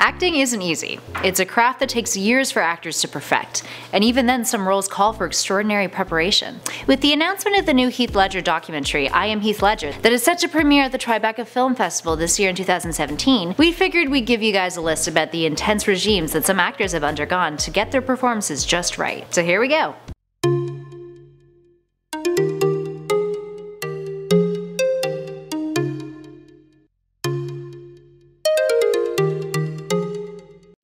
Acting isn't easy. It's a craft that takes years for actors to perfect, and even then some roles call for extraordinary preparation. With the announcement of the new Heath Ledger documentary, I Am Heath Ledger, that is set to premiere at the Tribeca Film Festival this year in 2017, we figured we'd give you guys a list about the intense regimes that some actors have undergone to get their performances just right. So here we go.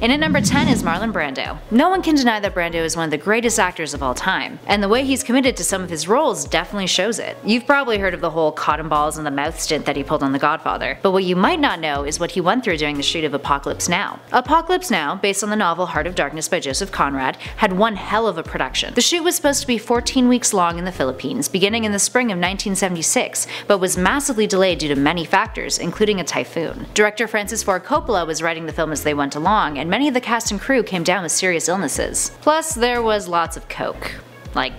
And at number 10 is Marlon Brando. No one can deny that Brando is one of the greatest actors of all time, and the way he's committed to some of his roles definitely shows it. You've probably heard of the whole cotton balls in the mouth stint that he pulled on The Godfather, but what you might not know is what he went through during the shoot of Apocalypse Now. Apocalypse Now, based on the novel Heart of Darkness by Joseph Conrad, had one hell of a production. The shoot was supposed to be 14 weeks long in the Philippines, beginning in the spring of 1976, but was massively delayed due to many factors, including a typhoon. Director Francis Ford Coppola was writing the film as they went along, and many of the cast and crew came down with serious illnesses. Plus, there was lots of coke. Like,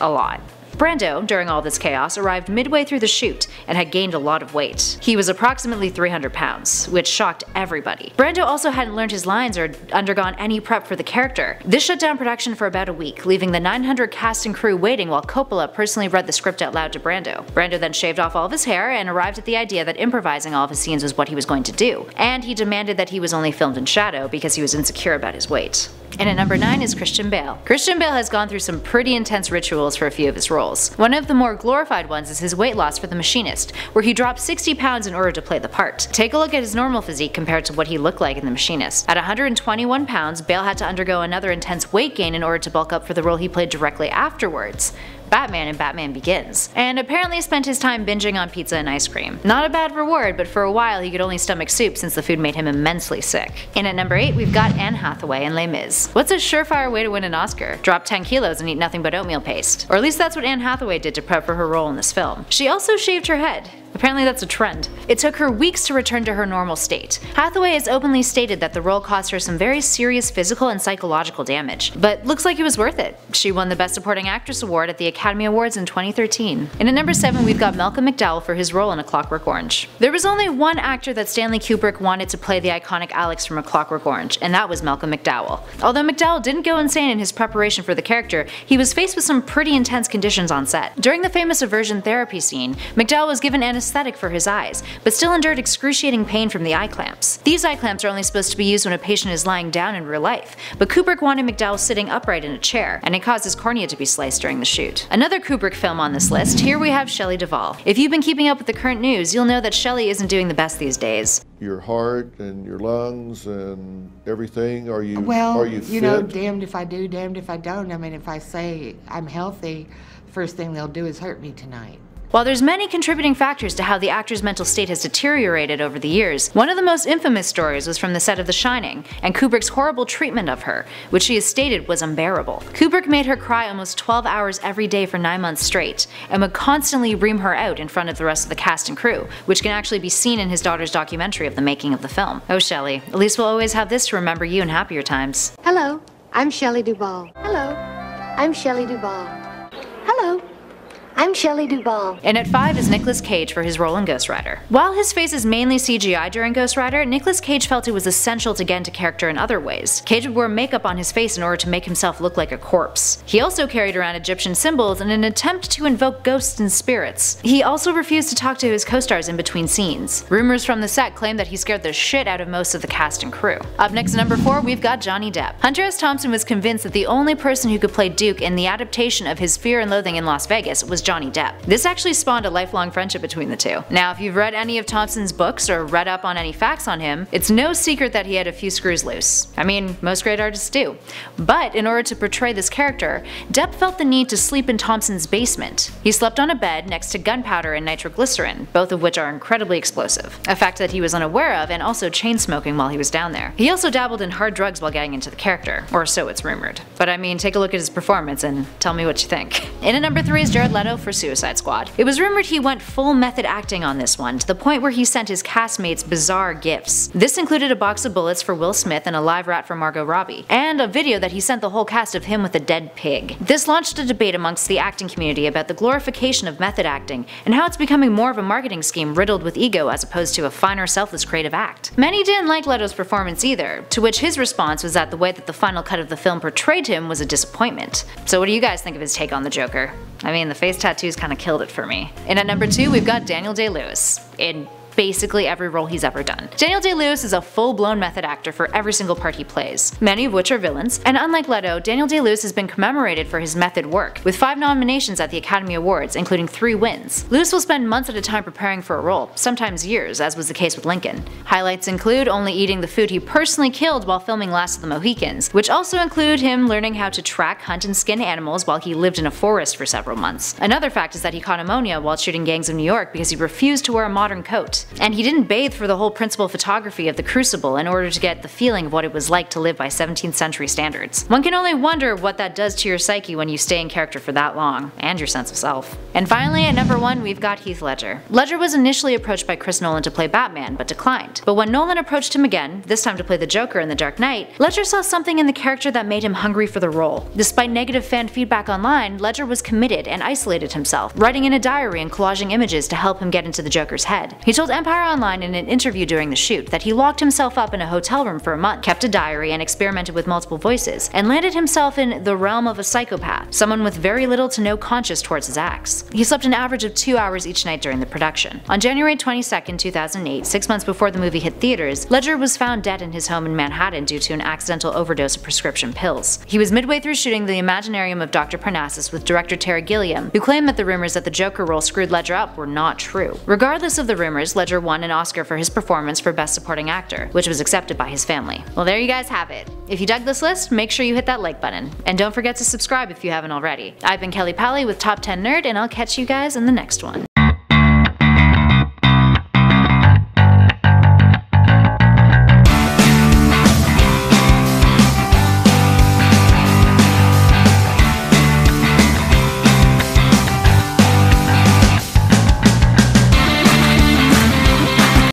a lot. Brando, during all this chaos, arrived midway through the shoot and had gained a lot of weight. He was approximately 300 pounds, which shocked everybody. Brando also hadn't learned his lines or undergone any prep for the character. This shut down production for about a week, leaving the 900 cast and crew waiting while Coppola personally read the script out loud to Brando. Brando then shaved off all of his hair and arrived at the idea that improvising all of his scenes was what he was going to do, and he demanded that he was only filmed in shadow because he was insecure about his weight. And at number 9 is Christian Bale. Christian Bale has gone through some pretty intense rituals for a few of his roles. One of the more glorified ones is his weight loss for The Machinist, where he dropped 60 pounds in order to play the part. Take a look at his normal physique compared to what he looked like in The Machinist. At 121 pounds, Bale had to undergo another intense weight gain in order to bulk up for the role he played directly afterwards. Batman and Batman Begins, and apparently spent his time binging on pizza and ice cream. Not a bad reward, but for a while he could only stomach soup since the food made him immensely sick. And at number 8 we've got Anne Hathaway in Les Mis. What's a surefire way to win an Oscar? Drop 10 kilos and eat nothing but oatmeal paste. Or at least that's what Anne Hathaway did to prep for her role in this film. She also shaved her head. Apparently that's a trend. It took her weeks to return to her normal state. Hathaway has openly stated that the role cost her some very serious physical and psychological damage, but looks like it was worth it. She won the Best Supporting Actress award at the Academy Awards in 2013. And at number 7 we've got Malcolm McDowell for his role in A Clockwork Orange. There was only one actor that Stanley Kubrick wanted to play the iconic Alex from A Clockwork Orange, and that was Malcolm McDowell. Although McDowell didn't go insane in his preparation for the character, he was faced with some pretty intense conditions on set. During the famous aversion therapy scene, McDowell was given anesthetic for his eyes, but still endured excruciating pain from the eye clamps. These eye clamps are only supposed to be used when a patient is lying down in real life, but Kubrick wanted McDowell sitting upright in a chair, and it caused his cornea to be sliced during the shoot. Another Kubrick film on this list, here we have Shelley Duvall. If you've been keeping up with the current news, you'll know that Shelley isn't doing the best these days. Your heart and your lungs and everything, are you, Well, are you fit? you know, damned if I do, damned if I don't. I mean, if I say I'm healthy, first thing they'll do is hurt me tonight. While there's many contributing factors to how the actor's mental state has deteriorated over the years, one of the most infamous stories was from the set of The Shining, and Kubrick's horrible treatment of her, which she has stated was unbearable. Kubrick made her cry almost 12 hours every day for 9 months straight, and would constantly ream her out in front of the rest of the cast and crew, which can actually be seen in his daughter's documentary of the making of the film. Oh Shelley, at least we'll always have this to remember you in happier times. Hello, I'm Shelley Duvall. Hello, I'm Shelley Duvall. I'm Shelley Duvall. And at 5 is Nicolas Cage for his role in Ghost Rider. While his face is mainly CGI during Ghost Rider, Nicolas Cage felt it was essential to get into character in other ways. Cage would wear makeup on his face in order to make himself look like a corpse. He also carried around Egyptian symbols in an attempt to invoke ghosts and spirits. He also refused to talk to his co-stars in between scenes. Rumors from the set claim that he scared the shit out of most of the cast and crew. Up next number 4 we've got Johnny Depp. Hunter S. Thompson was convinced that the only person who could play Duke in the adaptation of his Fear and Loathing in Las Vegas was Johnny Depp. This actually spawned a lifelong friendship between the two. Now if you've read any of Thompson's books or read up on any facts on him, it's no secret that he had a few screws loose. I mean, most great artists do. But in order to portray this character, Depp felt the need to sleep in Thompson's basement. He slept on a bed next to gunpowder and nitroglycerin, both of which are incredibly explosive, a fact that he was unaware of and also chain smoking while he was down there. He also dabbled in hard drugs while getting into the character, or so it's rumored. But I mean, take a look at his performance and tell me what you think. In at number 3 is Jared Leto for Suicide Squad. It was rumored he went full method acting on this one, to the point where he sent his castmates bizarre gifts. This included a box of bullets for Will Smith and a live rat for Margot Robbie, and a video that he sent the whole cast of him with a dead pig. This launched a debate amongst the acting community about the glorification of method acting and how it's becoming more of a marketing scheme riddled with ego as opposed to a finer selfless creative act. Many didn't like Leto's performance either, to which his response was that the way that the final cut of the film portrayed him was a disappointment. So what do you guys think of his take on the Joker? I mean, the face tattoos kinda killed it for me. And at number 2 we've got Daniel Day-Lewis. In basically every role he's ever done. Daniel Day-Lewis is a full-blown method actor for every single part he plays, many of which are villains, and unlike Leto, Daniel Day-Lewis has been commemorated for his method work, with five nominations at the Academy Awards, including three wins. Lewis will spend months at a time preparing for a role, sometimes years, as was the case with Lincoln. Highlights include only eating the food he personally killed while filming Last of the Mohicans, which also include him learning how to track, hunt, and skin animals while he lived in a forest for several months. Another fact is that he caught pneumonia while shooting Gangs of New York because he refused to wear a modern coat. And he didn't bathe for the whole principal photography of the Crucible in order to get the feeling of what it was like to live by 17th century standards. One can only wonder what that does to your psyche when you stay in character for that long, and your sense of self. And finally, at number 1 we've got Heath Ledger. Ledger was initially approached by Chris Nolan to play Batman, but declined. But when Nolan approached him again, this time to play the Joker in The Dark Knight, Ledger saw something in the character that made him hungry for the role. Despite negative fan feedback online, Ledger was committed and isolated himself, writing in a diary and collaging images to help him get into the Joker's head. He told Empire Online in an interview during the shoot that he locked himself up in a hotel room for a month, kept a diary, and experimented with multiple voices, and landed himself in the realm of a psychopath, someone with very little to no conscience towards his acts. He slept an average of two hours each night during the production. On January 22, 2008, six months before the movie hit theaters, Ledger was found dead in his home in Manhattan due to an accidental overdose of prescription pills. He was midway through shooting The Imaginarium of Dr. Parnassus with director Terry Gilliam, who claimed that the rumors that the Joker role screwed Ledger up were not true. Regardless of the rumors, Ledger won an Oscar for his performance for Best Supporting Actor, which was accepted by his family. Well, there you guys have it. If you dug this list, make sure you hit that like button. And don't forget to subscribe if you haven't already. I've been Kelly Paoli with Top 10 Nerd, and I'll catch you guys in the next one.